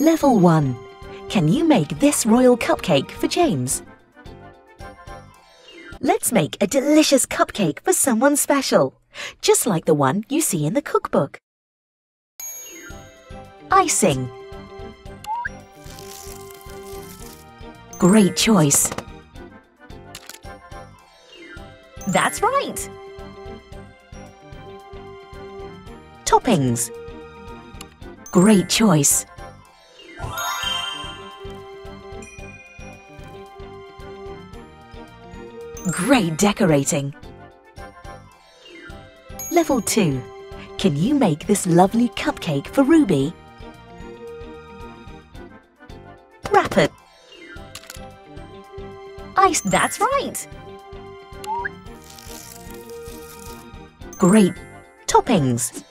Level 1. Can you make this royal cupcake for James? Let's make a delicious cupcake for someone special, just like the one you see in the cookbook. Icing. Great choice. That's right. Toppings. Great choice. Great decorating. Level 2. Can you make this lovely cupcake for Ruby? Wrap it. Ice, that's right. Great. Toppings.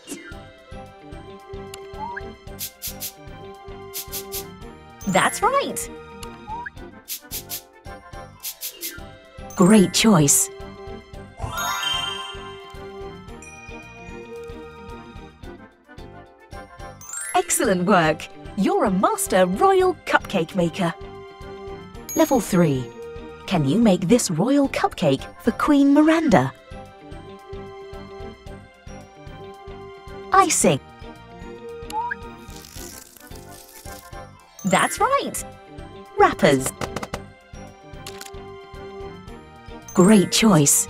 That's right. Great choice. Excellent work! You're a master royal cupcake maker. Level 3. Can you make this royal cupcake for Queen Miranda? Icing. That's right. Wrappers. Great choice.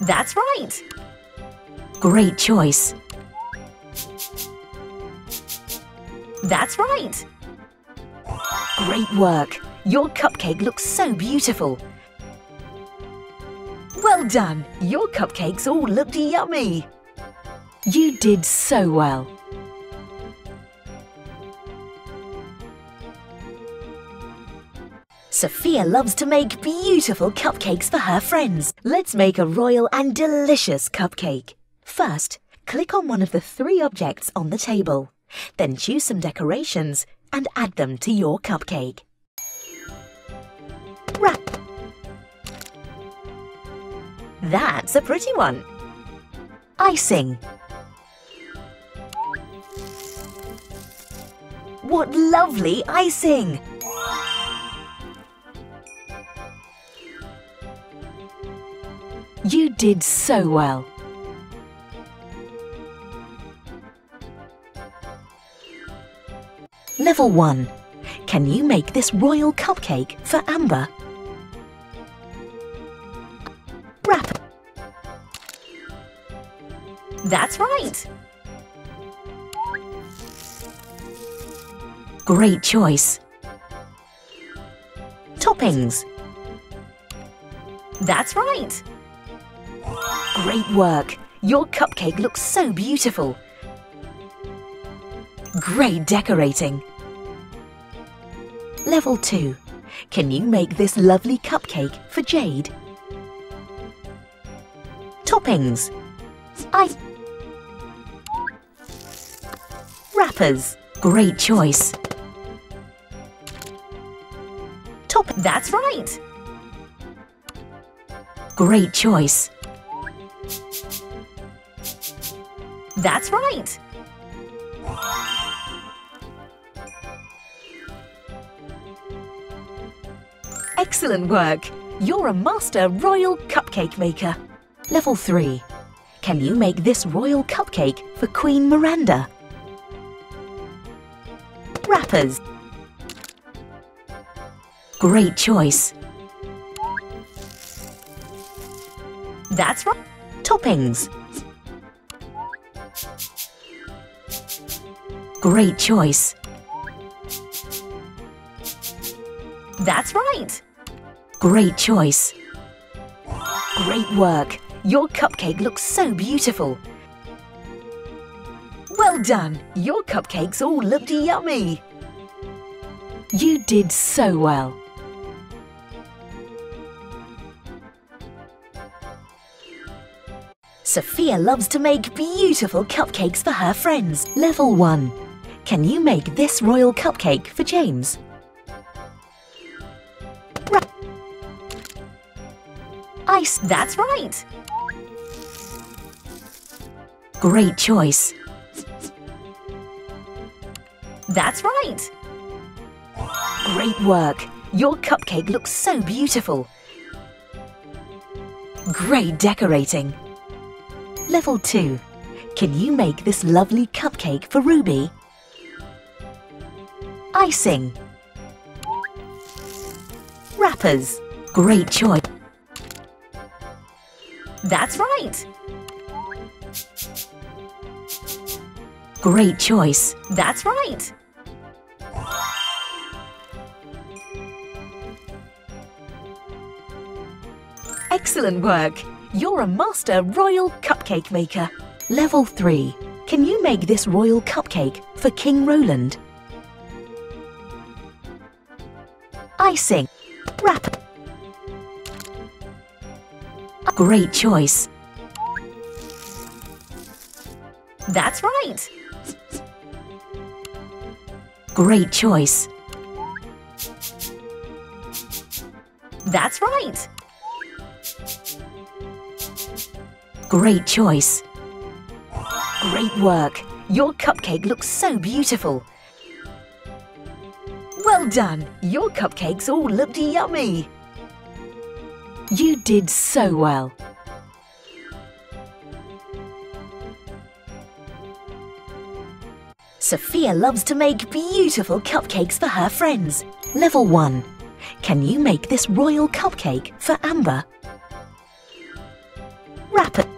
That's right. Great choice. That's right. Great work. Your cupcake looks so beautiful. Well done. Your cupcakes all looked yummy. You did so well. Sofia loves to make beautiful cupcakes for her friends. Let's make a royal and delicious cupcake. First, click on one of the three objects on the table. Then choose some decorations and add them to your cupcake. Wrap. That's a pretty one. Icing. What lovely icing! You did so well. Level 1. Can you make this royal cupcake for Amber? Wrap. That's right. Great choice. Toppings. That's right. Great work. Your cupcake looks so beautiful. Great decorating. Level 2. Can you make this lovely cupcake for Jade? Toppings. I... Wrappers. Great choice. Top... That's right. Great choice. That's right. Excellent work! You're a master royal cupcake maker. Level 3. Can you make this royal cupcake for Queen Miranda? Wrappers. Great choice. That's right. Toppings. Great choice. That's right. Great choice. Great work. Your cupcake looks so beautiful. Well done. Your cupcakes all looked yummy. You did so well. Sofia loves to make beautiful cupcakes for her friends. Level 1. Can you make this royal cupcake for James? Ice, that's right. Great choice. That's right. Great work. Your cupcake looks so beautiful. Great decorating. Level 2. Can you make this lovely cupcake for Ruby? Icing. Wrappers. Great choice. That's right. Great choice. That's right. Excellent work. You're a master royal cupcake maker. Level 3. Can you make this royal cupcake for King Roland? Icing. Wrap. Great choice. That's right. Great choice. That's right. Great choice. Great work. Your cupcake looks so beautiful. Done. Your cupcakes all looked yummy. You did so well. Sofia loves to make beautiful cupcakes for her friends. Level 1. Can you make this royal cupcake for Amber? Wrap it.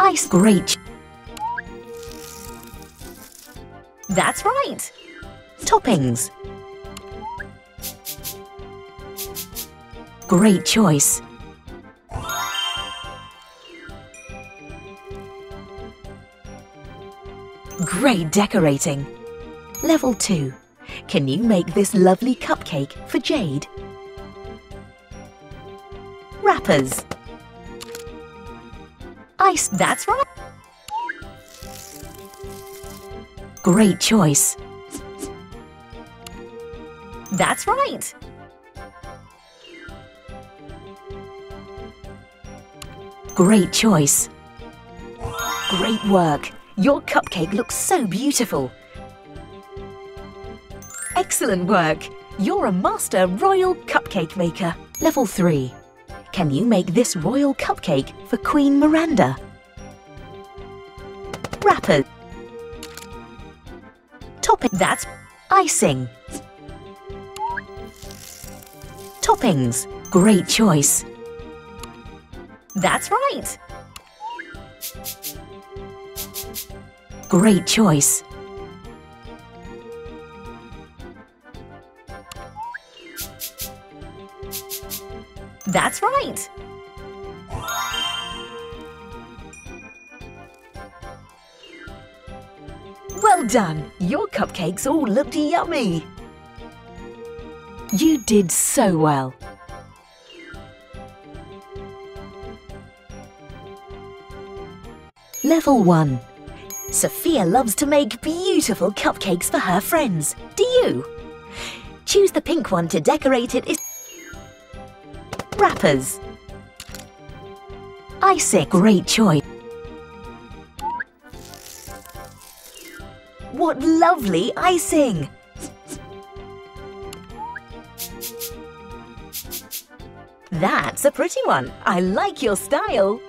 Ice great. That's right. Toppings. Great choice. Great decorating. Level 2. Can you make this lovely cupcake for Jade? Wrappers. Ice, that's right. Great choice. That's right. Great choice. Great work. Your cupcake looks so beautiful. Excellent work. You're a master royal cupcake maker. Level 3. Can you make this royal cupcake for Queen Miranda? Wrapper. Topping. That's icing. Toppings. Great choice. That's right. Great choice. That's right. Well done. Your cupcakes all looked yummy. You did so well. Level 1. Sofia loves to make beautiful cupcakes for her friends. Do you? Choose the pink one to decorate it. Wrappers. Icing. Great choice. What lovely icing! That's a pretty one. I like your style.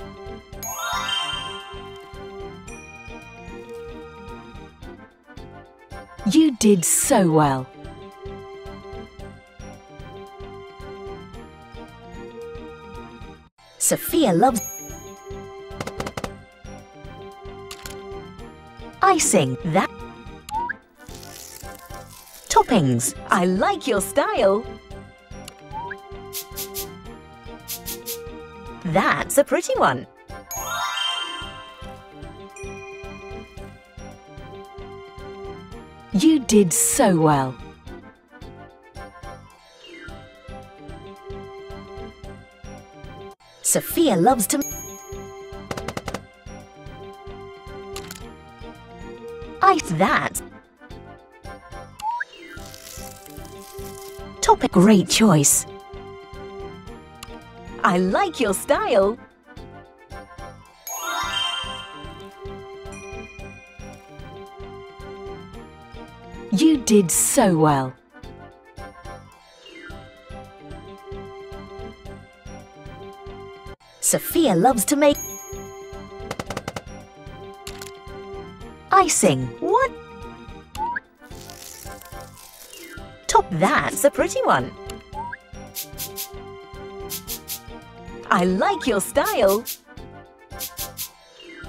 You did so well. Sofia loves icing. That toppings. I like your style. That's a pretty one. You did so well. Sofia loves to... Ice that. Topic. Great choice. I like your style. You did so well. Sofia loves to make icing. What? Top, that's a pretty one. I like your style.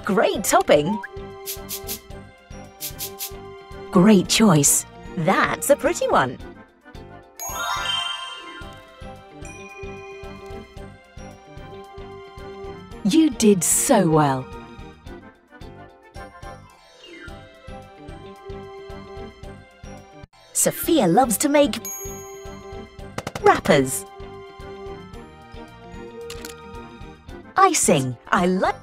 Great topping. Great choice. That's a pretty one. You did so well. Sofia loves to make wrappers. Icing. I like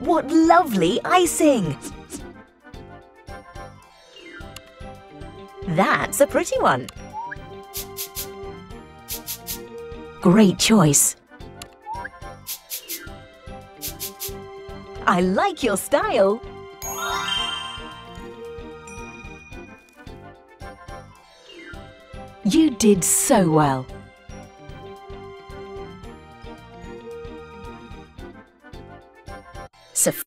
What lovely icing! That's a pretty one. Great choice. I like your style. Did so well. Sofia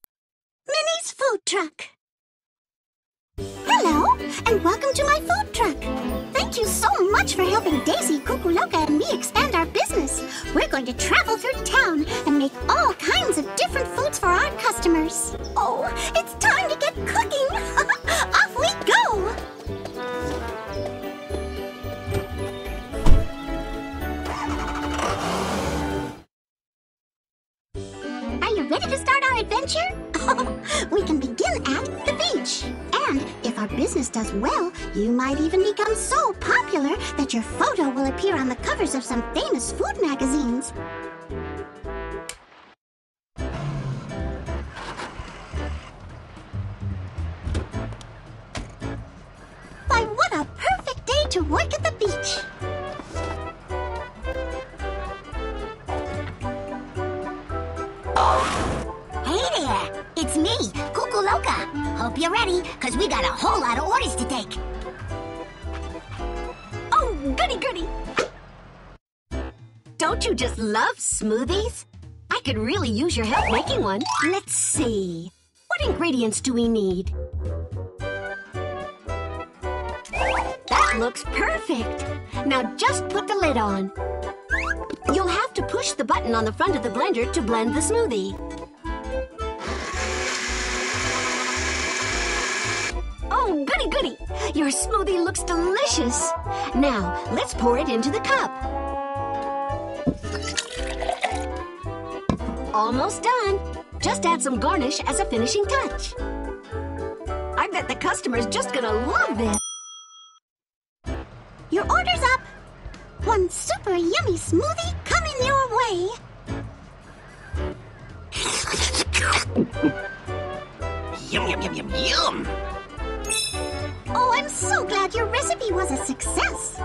Minnie's food truck. Hello, and welcome to my food truck. Thank you so much for helping Daisy, Cuckoo-Loca, and me expand our business. We're going to travel business does well, you might even become so popular that your photo will appear on the covers of some famous food magazines. Smoothies? I could really use your help making one. Let's see. What ingredients do we need? That looks perfect. Now just put the lid on. You'll have to push the button on the front of the blender to blend the smoothie. Oh, goody goody! Your smoothie looks delicious. Now, let's pour it into the cup. Almost done. Just add some garnish as a finishing touch. I bet the customer's just gonna love this. Your order's up! One super yummy smoothie coming your way! Yum, yum, yum, yum, yum. Oh, I'm so glad your recipe was a success!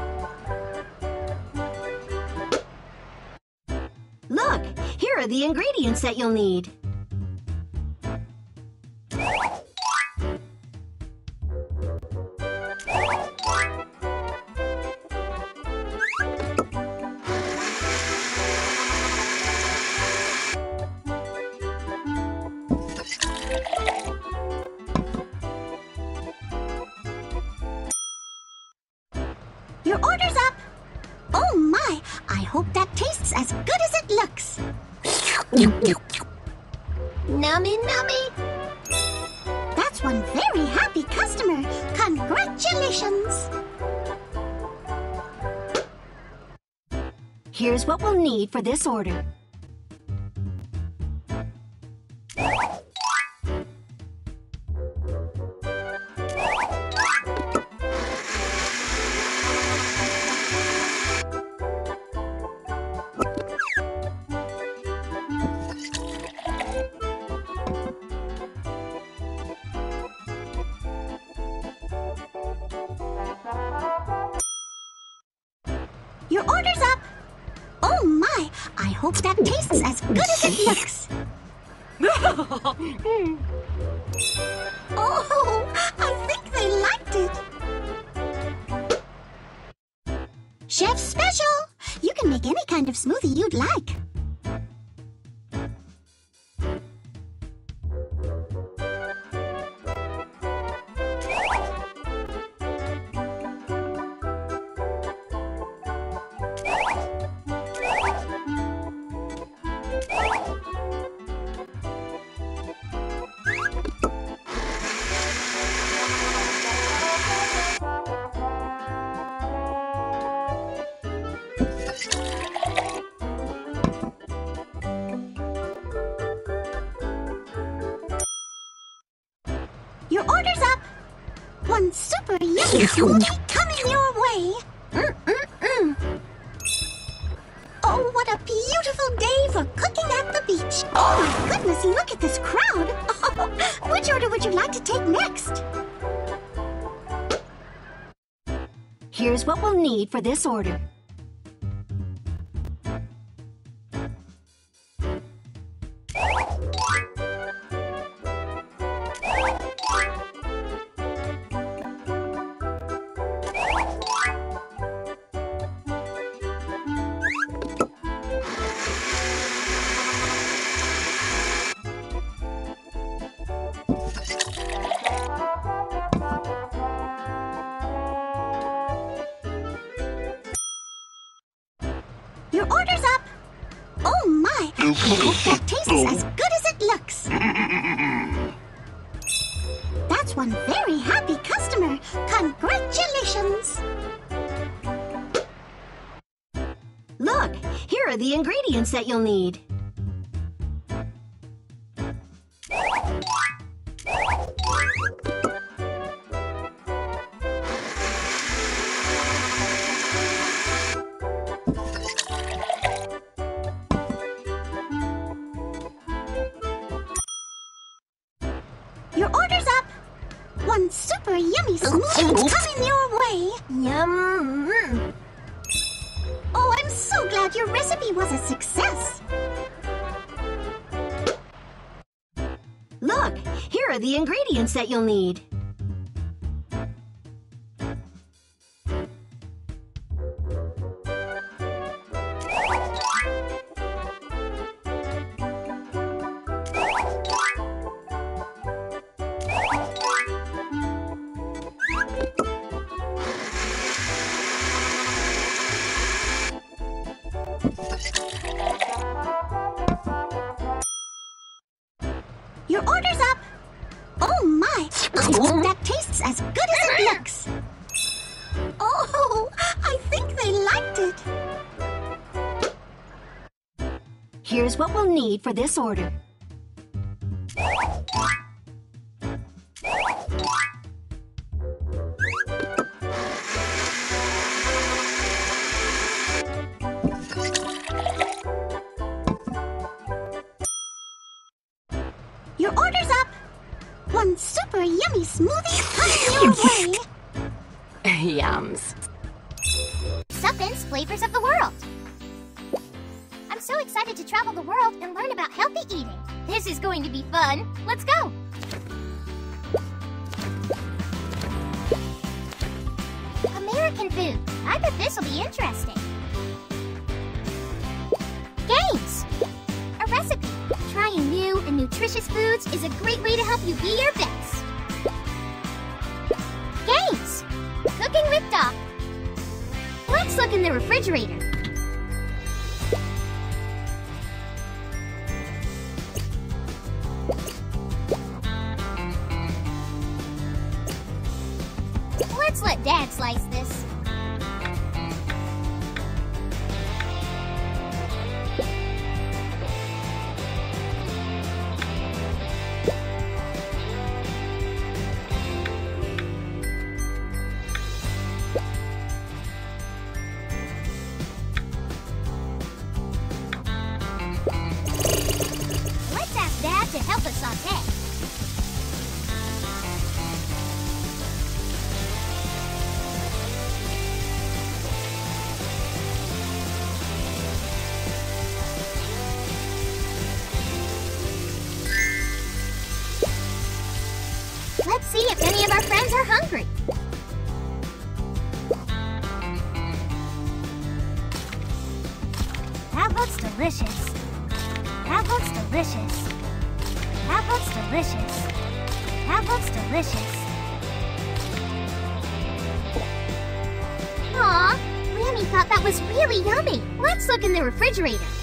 Are the ingredients that you'll need. Nummy, nummy. That's one very happy customer! Congratulations! Here's what we'll need for this order. Smoothie coming your way. Mm-mm-mm. Oh, what a beautiful day for cooking at the beach. Oh my goodness, look at this crowd. which order would you like to take next? Here's what we'll need for this order. Your order's up. Oh my, I hope that tastes as good as it looks. That's one very happy customer. Congratulations. Look, here are the ingredients that you'll need. That you'll need. Need for this order. And foods is a great way to help you be your best. Games. Cooking with Doc. Let's look in the refrigerator. That looks delicious. That looks delicious. That looks delicious. That looks delicious. Aw, Grammy thought that was really yummy. Let's look in the refrigerator.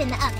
In the oven.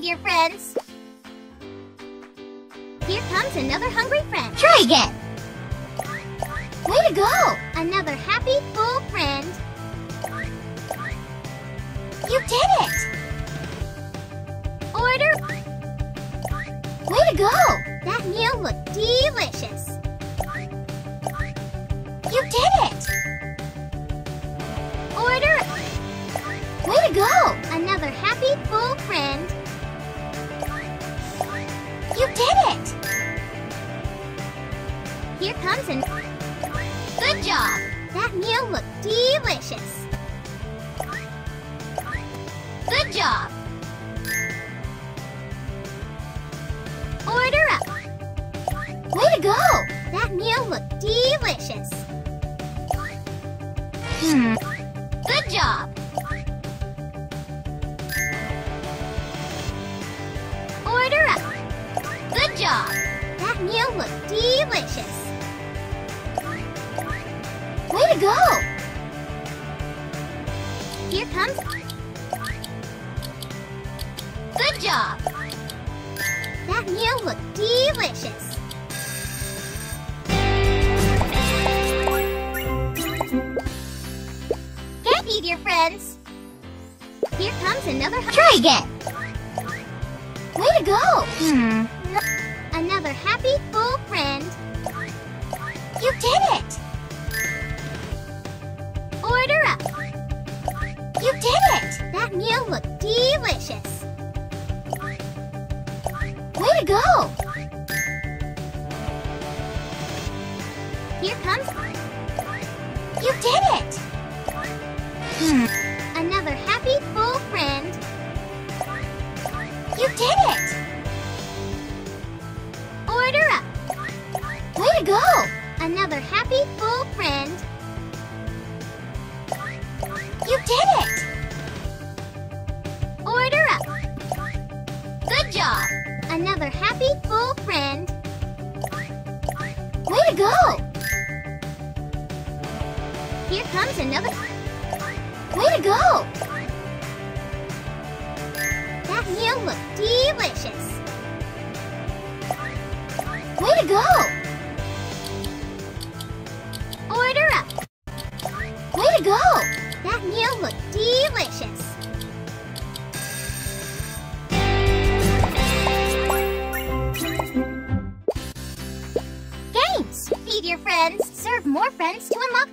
Your friends. Here comes another hungry friend. Try again. Way to go! Another happy, full friend. You did it! Order! Way to go! That meal looked delicious. You did it! Order! Way to go! Another happy, full friend. You did it! Here comes an... Good job! That meal looked delicious. Good job! Order up! Way to go! That meal looked delicious. Here comes... Good job! That meal looked delicious. Can't feed your friends. Here comes another... Try again! Way to go! Hmm. Another happy, full friend. You did it! That meal looked delicious. Way to go! Here comes... You did it! Hmm. Another happy, full friend. You did it! Order up! Way to go! Another happy, Here comes another... Way to go! That meal looked delicious. Way to go! Order up. Way to go! That meal looked delicious. Games! Feed your friends. Serve more friends to unlock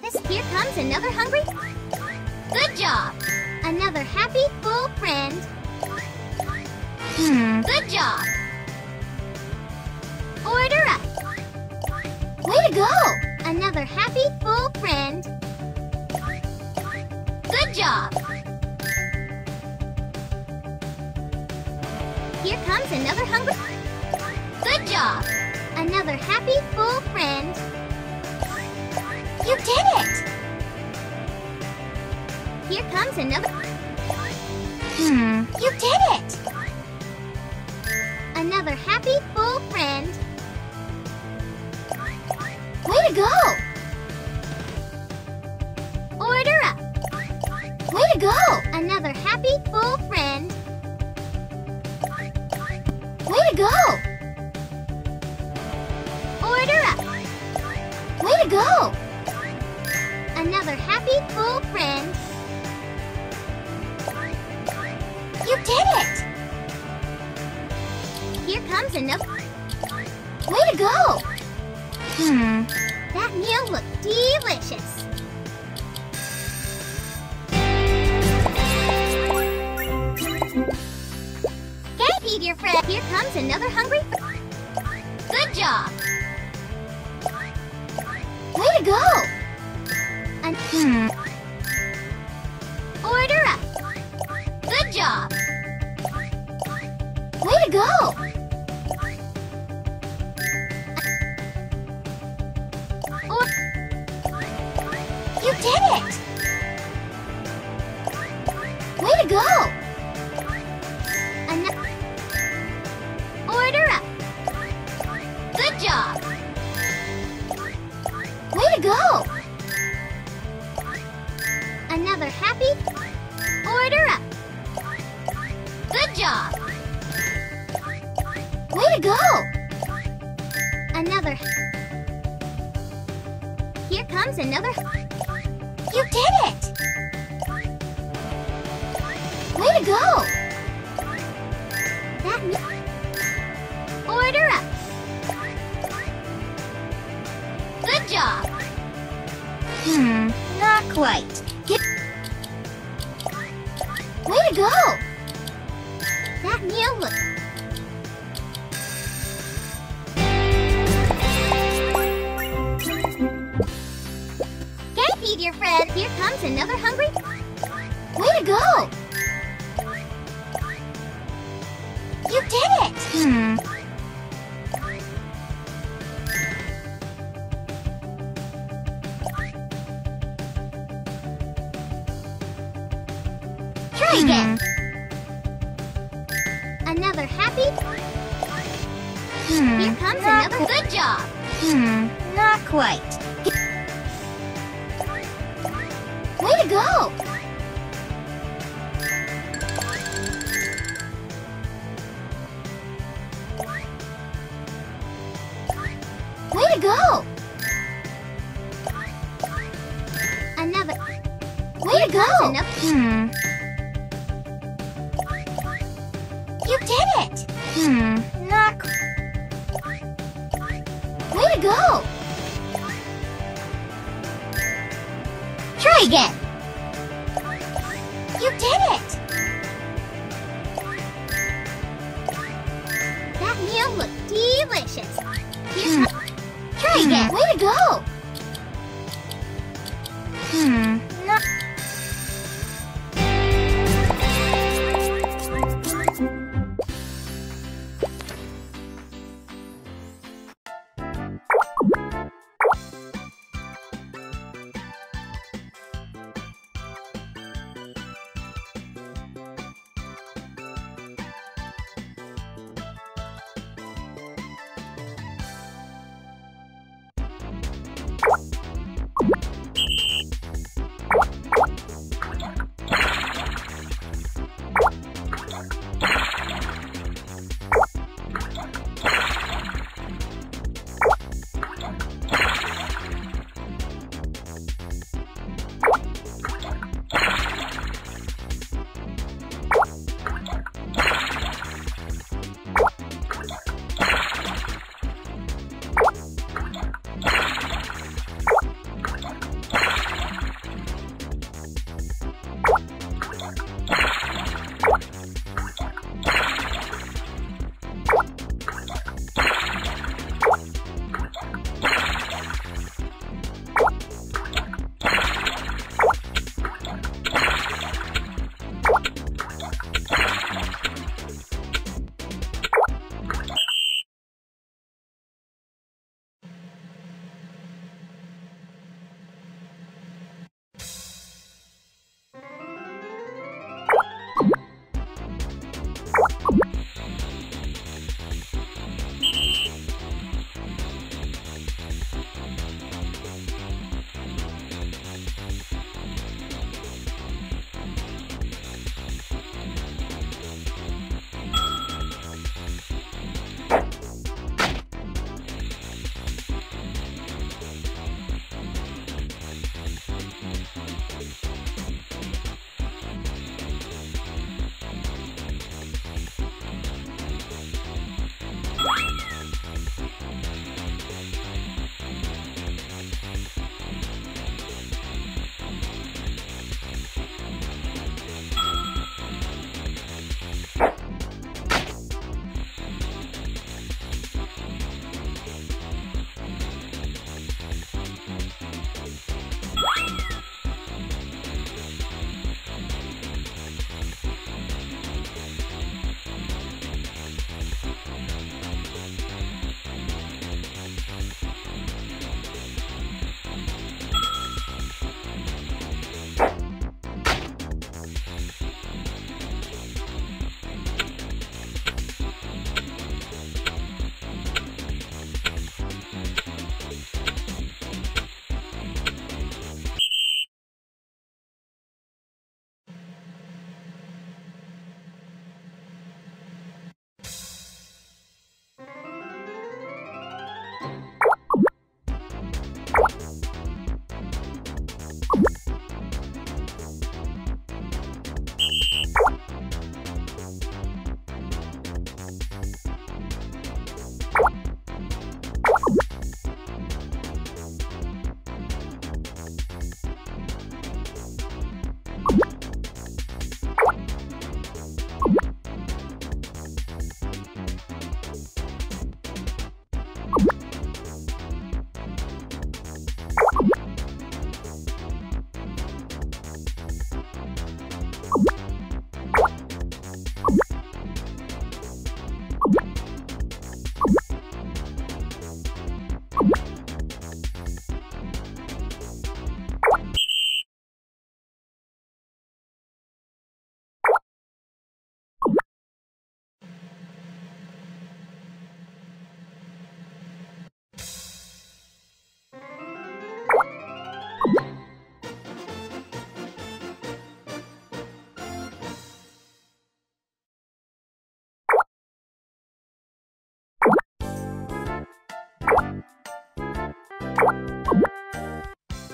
comes another hungry. Good job. Another happy, full friend. Hmm. Good job. Order up. Way to go! Another happy, full friend. Good job. Here comes another hungry. Good job. Another happy, full friend. You did it! Here comes another. Hmm. You did it! Another happy, full friend. Way to go! Order up. Way to go! Another happy, full friend. Way to go! Order up. Way to go! Another happy, full friend. Comes another. Way to go! Hmm. That meal looked delicious. Okay, feed your friend. Here comes another hungry. Good job. Try again. Another happy. Hmm. Here comes another good job. Hmm. Not quite. Way to go! Way to go! Another. Way to go! Hmm.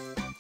え?